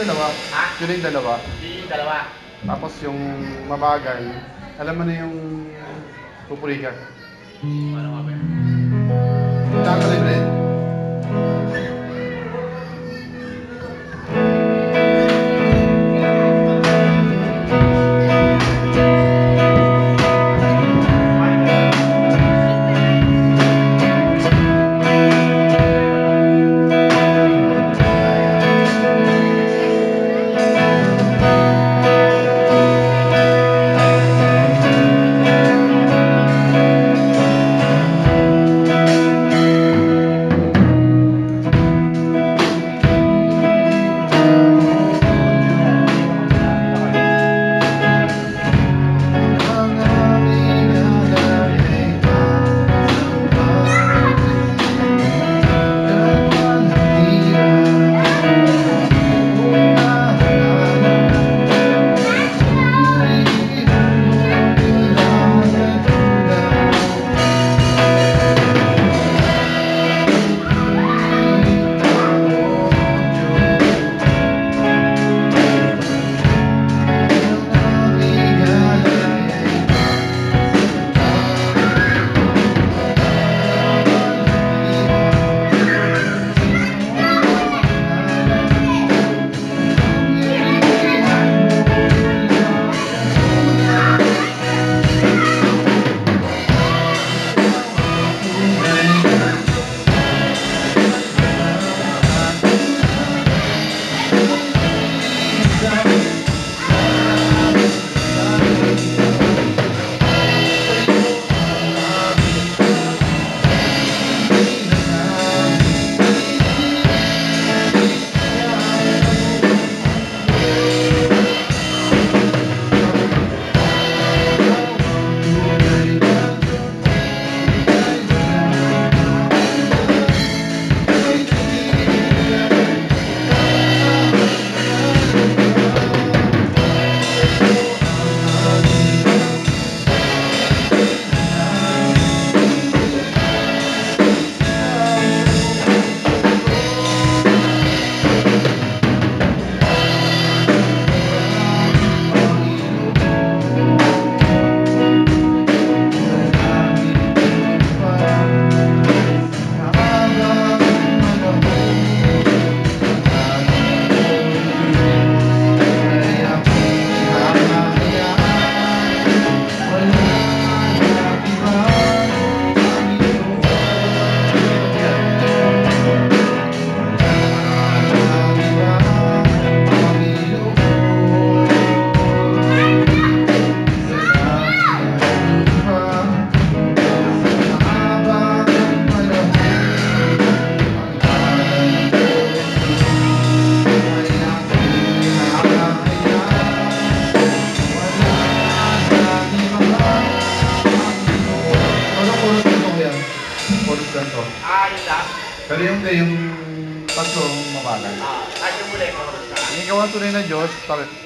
dalawa. Ha? Yun yung dalawa. Yun yung dalawa. Tapos yung mabagal, alam mo na yung pupurikan. Ano nga ba yun? Nakakalibre. Tunay na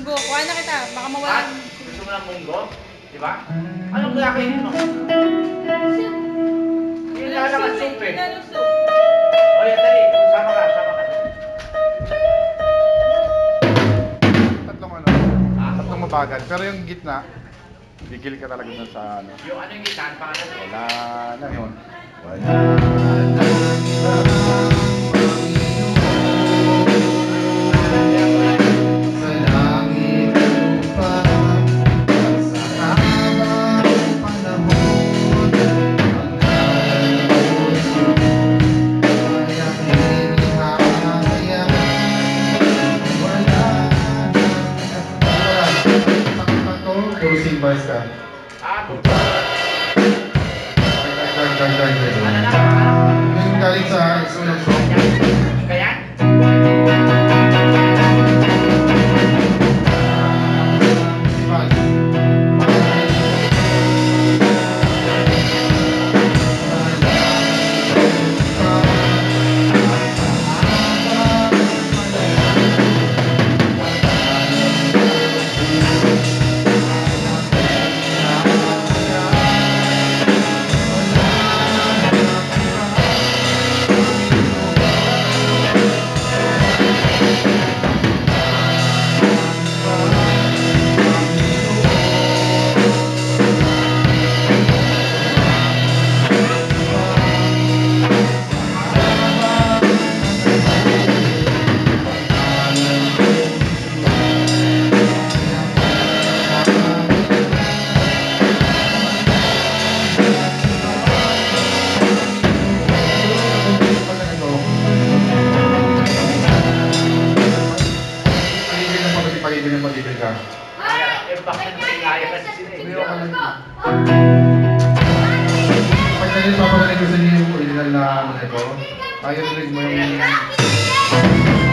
Munggo. Kuha na kita. Baka Ah, mawalan. gusto mo ng munggo? Di ba? Anong kaya kainin mo? Yung lalakad soup eh. O yan, dali. Sama ka, sama ka. Tatlong ano. Ah, Tatlong mabagal. Pero yung gitna, bigil ka talaga dun sa ano. Yung ano yung gitan, pangalan? Wala na yun. Wala na Pag-ibig ng pag-ibig ka. Eh, bakit kaya kasi sila eh. Meron ka lang. Pag nalil, papalalig ko sa inyo yung original na ano nito. Ayaw narinig mo. Yung,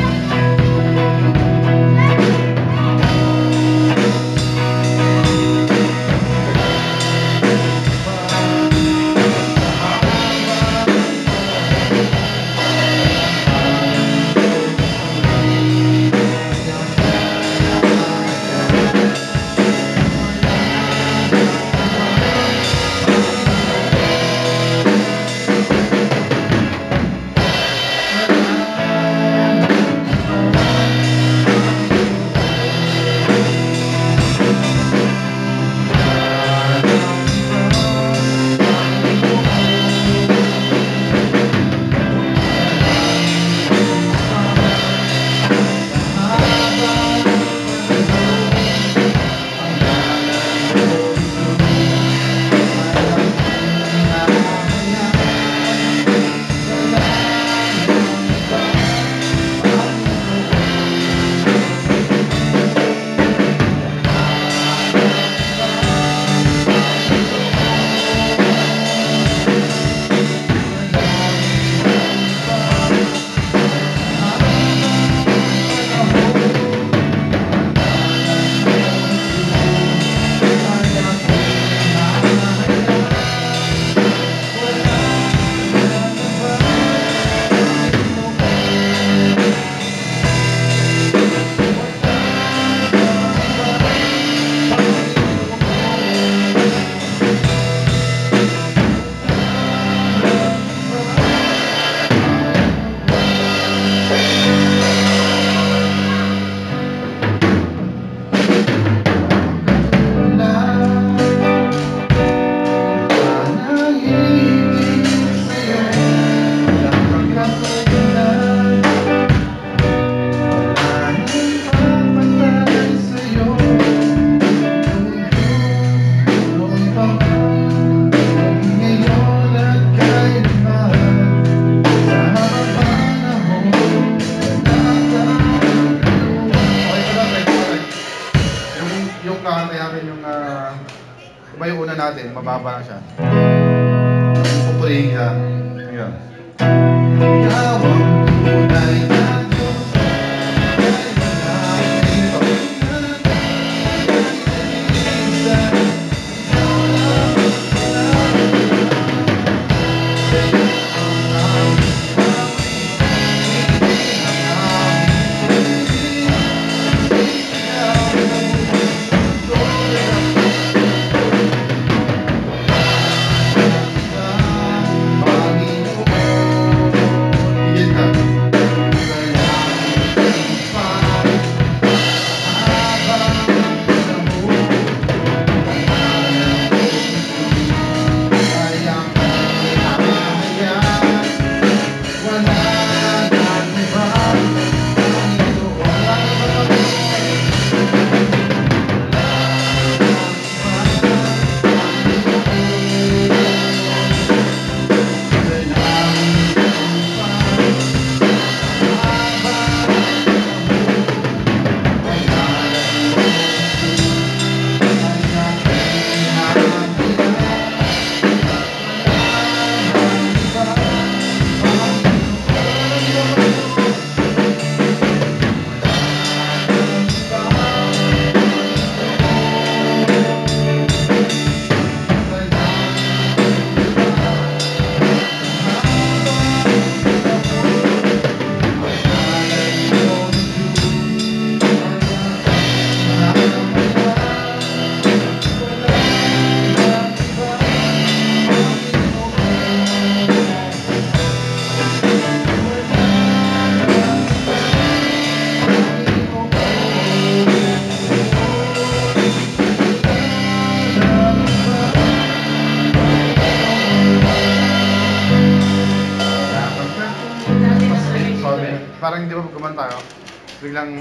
bilang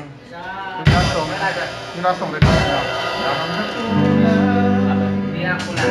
langsung ini langsung dari mana dalam hati ini aku lah